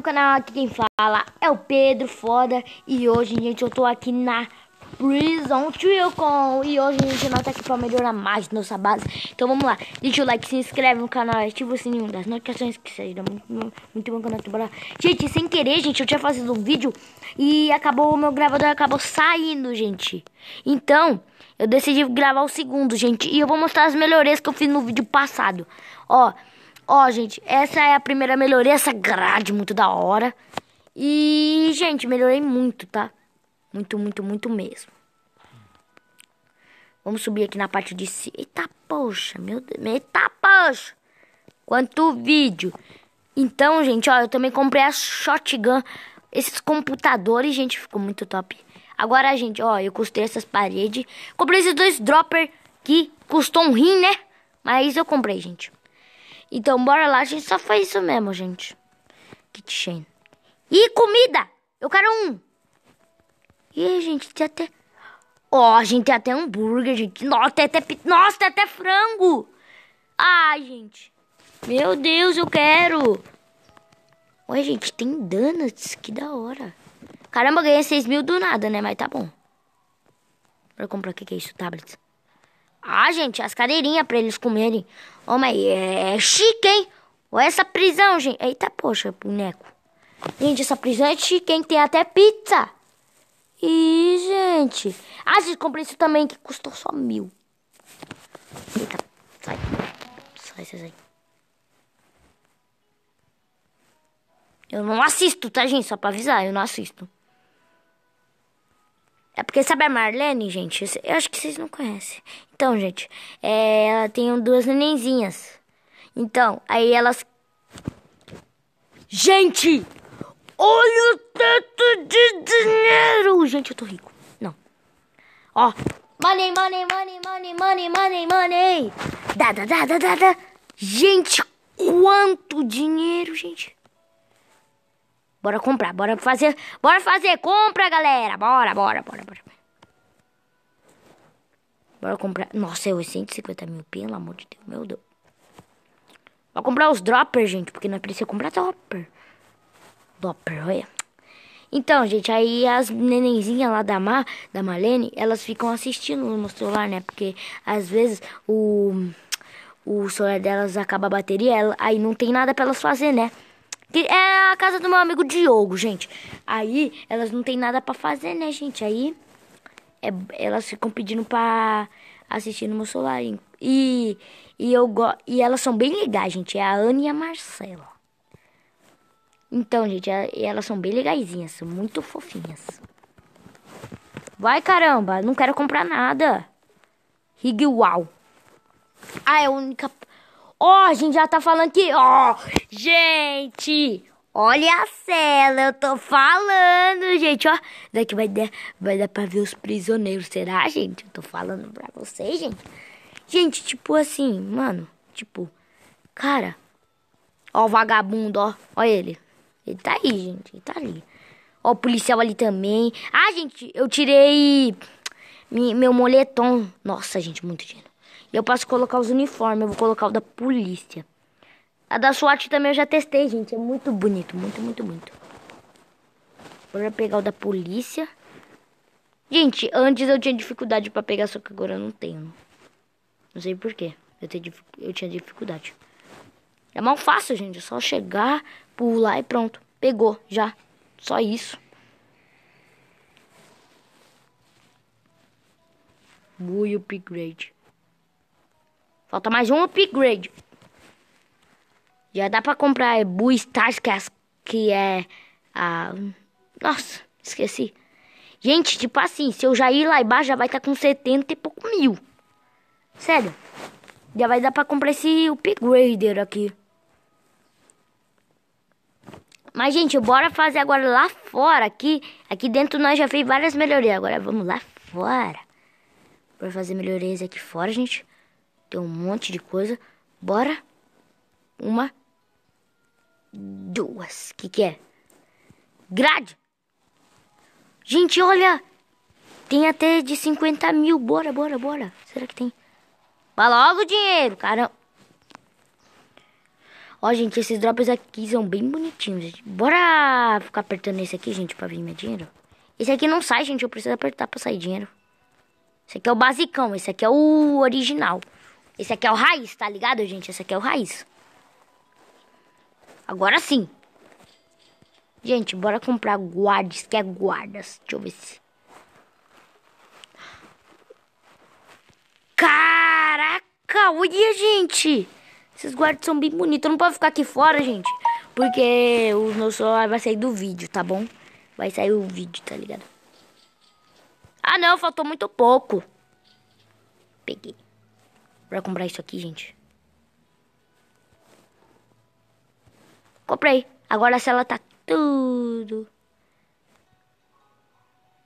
No canal aqui quem fala é o Pedro Foda e hoje, gente, eu tô aqui na Prison Trilcon e hoje, gente, nós tá aqui pra melhorar mais nossa base. Então vamos lá, deixa o like, se inscreve no canal, ativa o sininho das notificações que seja muito, muito bom quando eu Gente, sem querer, gente, eu tinha feito um vídeo e acabou, o meu gravador acabou saindo, gente. Então, eu decidi gravar o segundo, gente, e eu vou mostrar as melhorias que eu fiz no vídeo passado. Ó, Ó, gente, essa é a primeira melhoria, essa grade muito da hora. E, gente, melhorei muito, tá? Muito, muito, muito mesmo. Vamos subir aqui na parte de cima. Eita, poxa, meu Deus. Eita, poxa. Quanto vídeo. Então, gente, ó, eu também comprei a shotgun. Esses computadores, gente, ficou muito top. Agora, gente, ó, eu custei essas paredes. Comprei esses dois dropper que custou um rim, né? Mas eu comprei, gente. Então, bora lá. A gente só faz isso mesmo, gente. Kitchen. E comida! Eu quero um. E gente, tem até... Ó, oh, gente, tem até hambúrguer, gente. Nossa, tem até... Nossa, tem até frango. Ai, gente. Meu Deus, eu quero. Oi, gente, tem donuts. Que da hora. Caramba, ganhei 6 mil do nada, né? Mas tá bom. Bora comprar o que, que é isso? Tablets. Ah, gente, as cadeirinhas pra eles comerem. Ô, oh, mas é chique, hein? Olha essa prisão, gente. Eita, poxa, boneco. Gente, essa prisão é chique, hein? Tem até pizza. E, gente... Ah, gente, comprei isso também, que custou só mil. Eita, sai. Sai, sai, sai. Eu não assisto, tá, gente? Só pra avisar, eu não assisto. É porque sabe a Marlene, gente? Eu acho que vocês não conhecem. Então, gente, é, ela tem duas nenenzinhas. Então, aí elas. Gente! Olha o tanto de dinheiro! Gente, eu tô rico. Não. Ó. Money, money, money, money, money, money, money. Da, da, da, da, da, da. Gente, quanto dinheiro, gente. Bora comprar, bora fazer, bora fazer compra, galera. Bora, bora, bora, bora. Bora comprar. Nossa, é 150 mil, pelo amor de Deus, meu Deus. Vou comprar os droppers, gente, porque não é preciso comprar dropper. Dropper, olha. Então, gente, aí as nenenzinhas lá da Mar, da Marlene, elas ficam assistindo no celular, né? Porque às vezes o, o celular delas acaba a bateria, ela, aí não tem nada pra elas fazer, né? Que é a casa do meu amigo Diogo, gente. Aí elas não tem nada para fazer, né, gente? Aí é, elas ficam pedindo pra assistir no meu celular. E, e, eu go e elas são bem legais, gente. É a Ana e a Marcela. Então, gente, é, elas são bem legaisinhas, muito fofinhas. Vai, caramba, não quero comprar nada. Wow. Ah, é a única Ó, oh, a gente já tá falando que, ó, oh, gente, olha a cela, eu tô falando, gente, ó. Daqui vai dar, vai dar pra ver os prisioneiros, será, gente? Eu tô falando pra vocês, gente. Gente, tipo assim, mano, tipo, cara, ó o vagabundo, ó, ó ele. Ele tá aí, gente, ele tá ali. Ó o policial ali também. Ah, gente, eu tirei meu moletom. Nossa, gente, muito dinheiro. Eu posso colocar os uniformes, eu vou colocar o da polícia. A da SWAT também eu já testei, gente. É muito bonito, muito, muito, muito. Bora pegar o da polícia. Gente, antes eu tinha dificuldade pra pegar, só que agora eu não tenho. Não sei porquê. Eu, eu tinha dificuldade. É mal fácil, gente. É só chegar, pular e pronto. Pegou, já. Só isso. Ui, upgrade. Falta mais um upgrade. Já dá pra comprar Boo Stars, que é, que é a... Nossa, esqueci. Gente, tipo assim, se eu já ir lá embaixo, já vai estar tá com 70 e pouco mil. Sério. Já vai dar pra comprar esse upgrader aqui. Mas, gente, bora fazer agora lá fora. Aqui, aqui dentro nós já fez várias melhorias. Agora vamos lá fora. Bora fazer melhorias aqui fora, gente. Tem um monte de coisa. Bora. Uma. Duas. Que que é? Grade. Gente, olha. Tem até de 50 mil. Bora, bora, bora. Será que tem? Vai logo o dinheiro, cara. Ó, gente, esses drops aqui são bem bonitinhos, gente. Bora ficar apertando esse aqui, gente, pra vir meu dinheiro. Esse aqui não sai, gente. Eu preciso apertar pra sair dinheiro. Esse aqui é o basicão. Esse aqui é o original. Esse aqui é o raiz, tá ligado, gente? Esse aqui é o raiz. Agora sim. Gente, bora comprar guardas, que é guardas. Deixa eu ver se... Caraca, olha, gente. Esses guardas são bem bonitos. Eu não posso ficar aqui fora, gente. Porque o meu celular vai sair do vídeo, tá bom? Vai sair o vídeo, tá ligado? Ah, não. Faltou muito pouco. Peguei. Bora comprar isso aqui, gente. Comprei. Agora se ela tá tudo.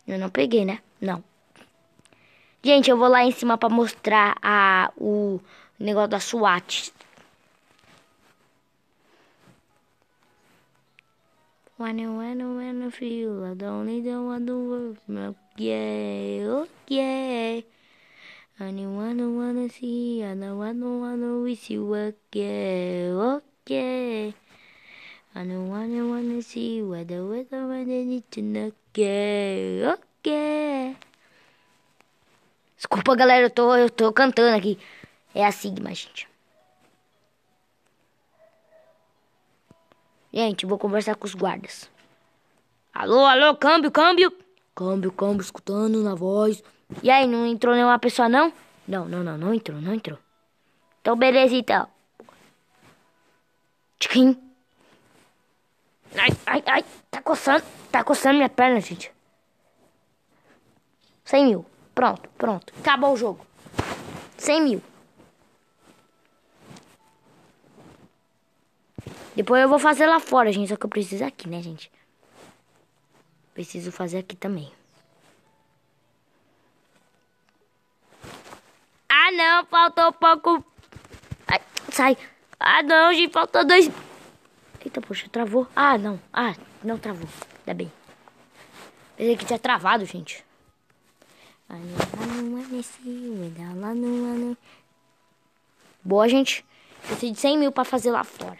Eu não peguei, né? Não. Gente, eu vou lá em cima pra mostrar a, o negócio da SWAT. When you when you when you feel I don't need the one to work yeah oh you wanna see I wanna wanna wish you yeah and you wanna see whether whether when they need to know oh yeah Desculpa galera, eu tô, eu tô cantando aqui. É a Sigma, gente. Gente, vou conversar com os guardas. Alô, alô, câmbio, câmbio. Câmbio, câmbio, escutando na voz. E aí, não entrou nenhuma pessoa, não? Não, não, não, não entrou, não entrou. Então, beleza, então. Tchim. Ai, ai, ai, tá coçando, tá coçando minha perna, gente. 100 mil. Pronto, pronto. Acabou o jogo. 100 mil. Depois eu vou fazer lá fora, gente. Só que eu preciso aqui, né, gente? Preciso fazer aqui também. Ah, não. Faltou pouco. Ai, sai. Ah, não, gente. Faltou dois... Eita, poxa. Travou. Ah, não. Ah, não travou. Ainda bem. Pensei que tinha travado, gente. Boa, gente. Preciso de 100 mil pra fazer lá fora.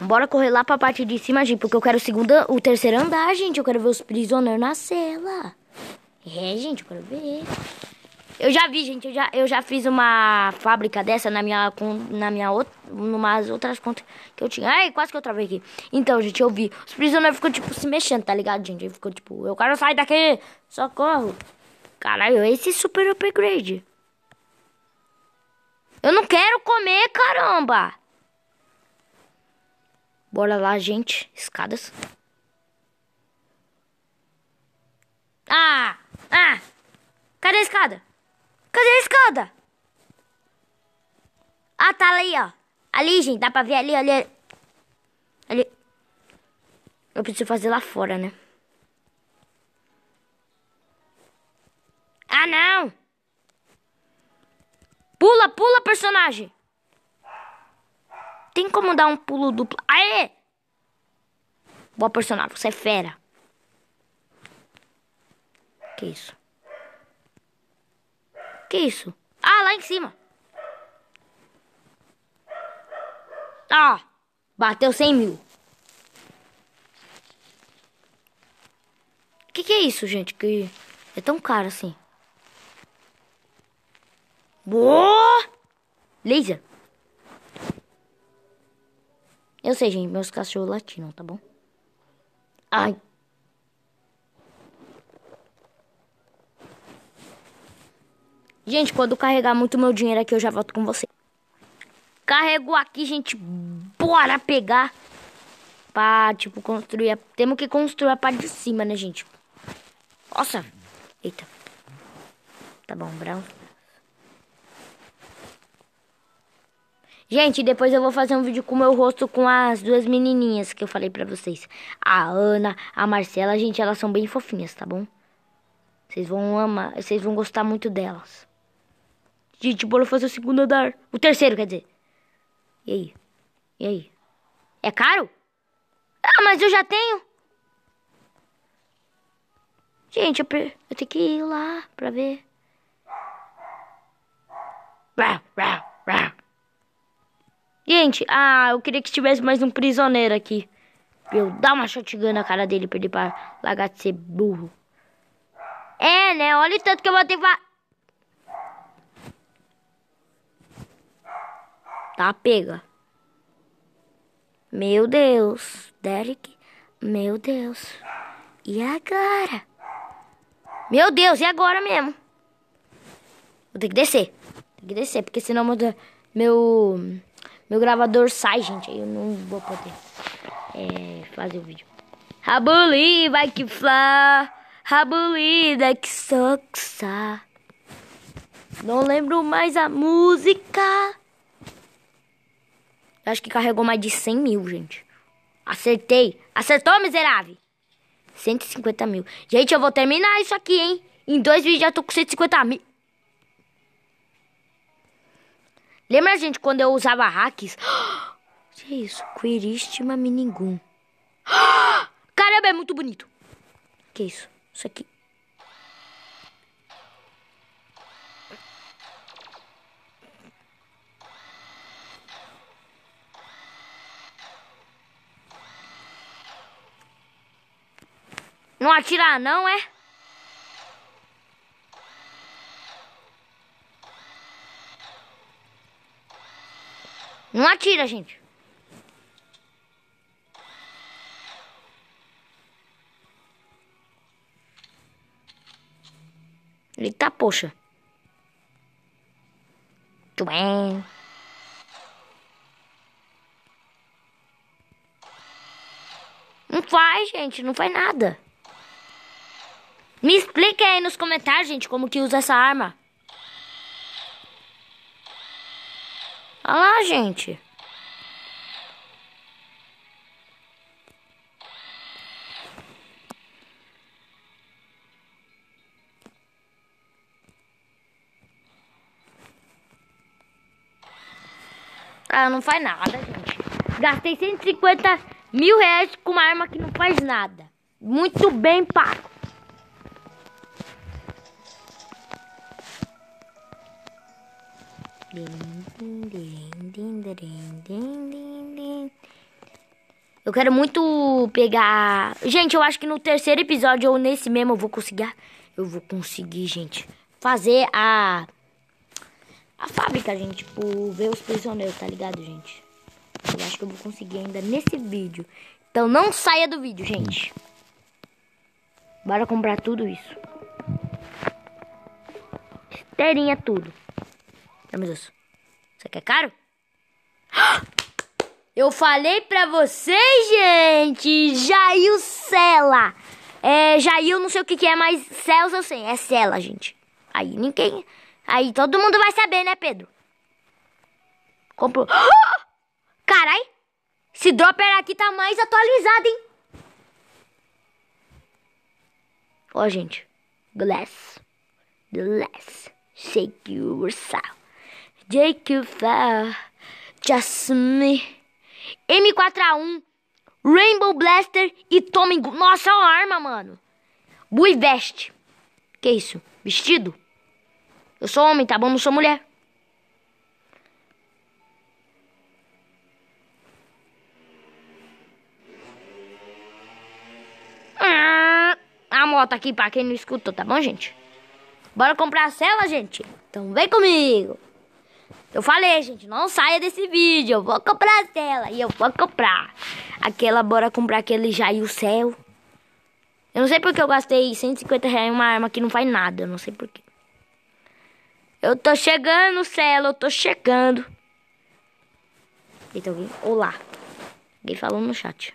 Bora correr lá pra parte de cima, gente, porque eu quero o segundo, o terceiro andar, gente. Eu quero ver os prisioneiros na cela. É, gente, eu quero ver. Eu já vi, gente, eu já, eu já fiz uma fábrica dessa na minha, na minha outra, numas outras contas que eu tinha. Ai, quase que eu travei aqui. Então, gente, eu vi. Os prisioneiros ficam, tipo, se mexendo, tá ligado, gente? Ele ficou, tipo, eu quero sair daqui, socorro. Caralho, esse super upgrade. Eu não quero comer, caramba. Bora lá, gente. Escadas. Ah! Ah! Cadê a escada? Cadê a escada? Ah, tá ali, ó. Ali, gente. Dá pra ver ali, ali. Ali. Eu preciso fazer lá fora, né? Ah, não! Pula, pula, personagem! Tem como dar um pulo duplo? Aê! Boa personagem, você é fera. Que isso? Que isso? Ah, lá em cima. Ah, bateu 100 mil. Que que é isso, gente? Que é tão caro assim. Boa! Laser. Eu sei, gente, meus cachorros latinam, tá bom? Ai. Gente, quando carregar muito meu dinheiro aqui, eu já volto com você. Carregou aqui, gente. Bora pegar. Pra, tipo, construir. A... Temos que construir a parte de cima, né, gente? Nossa. Eita. Tá bom, branco. Gente, depois eu vou fazer um vídeo com o meu rosto com as duas menininhas que eu falei pra vocês. A Ana, a Marcela, gente, elas são bem fofinhas, tá bom? Vocês vão amar, vocês vão gostar muito delas. Gente, bora fazer o segundo andar. O terceiro, quer dizer. E aí? E aí? É caro? Ah, mas eu já tenho. Gente, eu, eu tenho que ir lá pra ver. Gente, ah, eu queria que tivesse mais um prisioneiro aqui. Pra eu dar uma shotgun na cara dele pra ele pra largar de ser burro. É, né? Olha o tanto que eu ter que... Tá, pega. Meu Deus. Derek. Meu Deus. E agora? Meu Deus, e agora mesmo? Vou ter que descer. Tem que descer, porque senão meu, meu, meu gravador sai, gente. Aí eu não vou poder é, fazer o vídeo. I believe I can fly. I believe I can success. Não lembro mais a música. Acho que carregou mais de 100 mil, gente. Acertei. Acertou, miserável? 150 mil. Gente, eu vou terminar isso aqui, hein? Em dois vídeos já tô com 150 mil. Lembra, gente, quando eu usava hacks? Que isso? Quiristima miningum. Caramba, é muito bonito. Que isso? Isso aqui. Não atirar não, é? Não atira, gente. Eita, poxa. Tuém. Não faz, gente. Não faz nada. Me explique aí nos comentários, gente, como que usa essa arma. Olha lá, gente. Ah, não faz nada, gente. Gastei 150 mil reais com uma arma que não faz nada. Muito bem pago. Eu quero muito pegar. Gente, eu acho que no terceiro episódio ou nesse mesmo eu vou conseguir. Eu vou conseguir, gente, fazer a. A fábrica, gente. Tipo, ver os prisioneiros, tá ligado, gente? Eu acho que eu vou conseguir ainda nesse vídeo. Então não saia do vídeo, gente. Bora comprar tudo isso. Esteirinha tudo. Vamos isso. Isso aqui é caro? Eu falei pra vocês, gente! Jail Cela. É, Jail não sei o que, que é, mas Céus eu sei. É Cela, gente. Aí ninguém... Aí todo mundo vai saber, né, Pedro? Comprou... Carai! Esse dropper aqui tá mais atualizado, hein? Ó, gente. Glass. Glass. Shake yourself. Jake Fell, Jasmine, M4A1, Rainbow Blaster e Tommy. Nossa, a arma, mano. Bui veste. Que isso? Vestido? Eu sou homem, tá bom? Não sou mulher. Ah, a moto aqui pra quem não escutou, tá bom, gente? Bora comprar a cela, gente? Então vem comigo. Eu falei, gente, não saia desse vídeo. Eu vou comprar a tela. E eu vou comprar. Aquela, bora comprar aquele Jair Céu. Eu não sei porque eu gastei 150 reais em uma arma que não faz nada. Eu não sei porquê. Eu tô chegando, Céu. Eu tô chegando. Eita, alguém? Olá. Alguém falou no chat.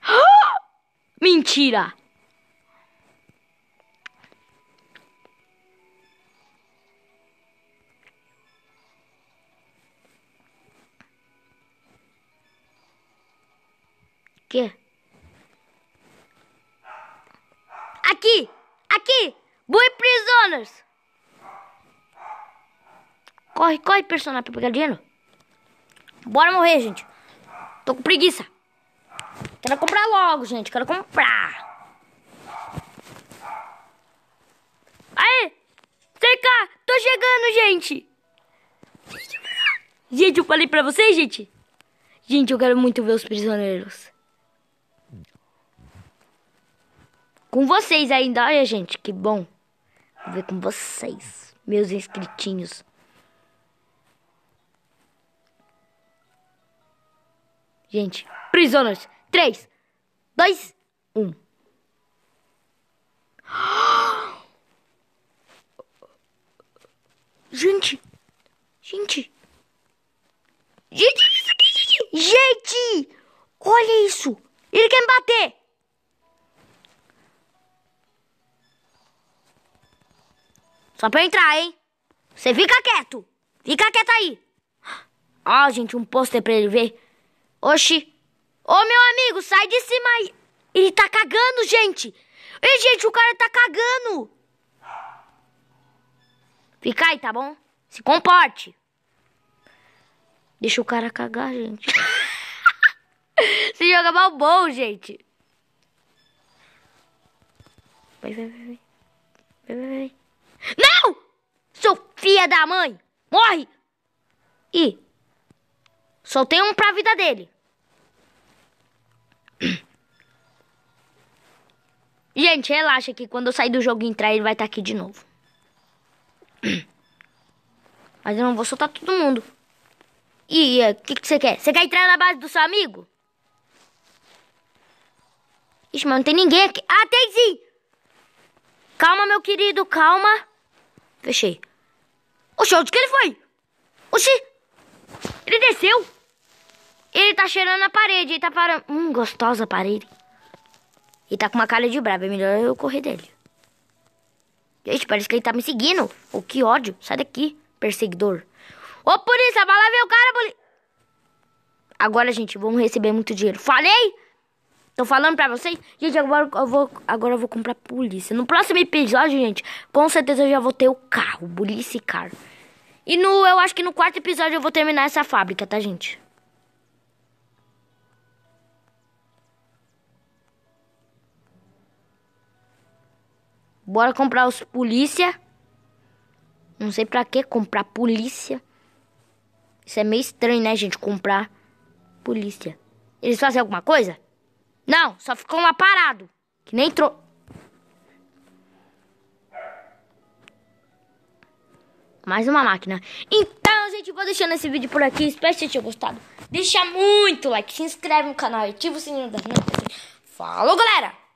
Mentira! Que? Aqui! Aqui! Boy Prisoners! Corre, corre, personagem, pra pegar dinheiro. Bora morrer, gente. Tô com preguiça. Quero comprar logo, gente. Quero comprar. Aí! Cerca! tô chegando, gente. Gente, eu falei pra vocês, gente. Gente, eu quero muito ver os prisioneiros. Com vocês ainda, olha, gente, que bom. Vou ver com vocês, meus inscritinhos. Gente, prisoners. 3, 2, 1. Gente, gente, gente, isso aqui, gente, gente, olha isso, ele quer me bater. Só pra entrar, hein? Você fica quieto, fica quieto aí. Ó, gente, um pôster pra ele ver. Oxi, ô meu amigo, sai de cima aí. Ele tá cagando, gente. Ei, gente, o cara tá cagando. Fica aí, tá bom? Se comporte. Deixa o cara cagar, gente. Se joga mal bom, gente. Vai, vai, vai, vai. Vai, vai, Não! Sofia da mãe! Morre! Ih. Soltei um pra vida dele. Gente, relaxa que quando eu sair do jogo e entrar, ele vai estar tá aqui de novo. Mas eu não vou soltar todo mundo. E o que, que você quer? Você quer entrar na base do seu amigo? Ixi, mas não tem ninguém aqui. Ah, tem sim! Calma, meu querido, calma. Fechei. Oxi, onde que ele foi? Oxi! Ele desceu. Ele tá cheirando a parede, ele tá parando. Hum, gostosa a parede. Ele tá com uma cara de bravo, é melhor eu correr dele. Gente, parece que ele tá me seguindo. Oh, que ódio. Sai daqui, perseguidor. Ô, polícia, vai lá ver o cara, polícia. Agora, gente, vamos receber muito dinheiro. Falei? Tô falando pra vocês. Gente, agora eu vou, agora eu vou comprar polícia. No próximo episódio, gente, com certeza eu já vou ter o carro, o Police Car. E no, eu acho que no quarto episódio eu vou terminar essa fábrica, tá, gente? Bora comprar os polícia. Não sei pra que comprar polícia. Isso é meio estranho, né, gente? Comprar polícia. Eles fazem alguma coisa? Não, só ficou lá parado. Que nem entrou. Mais uma máquina. Então, gente, vou deixando esse vídeo por aqui. Espero que vocês tenham gostado. Deixa muito like, se inscreve no canal e ativa o sininho das notificações. Falou, galera!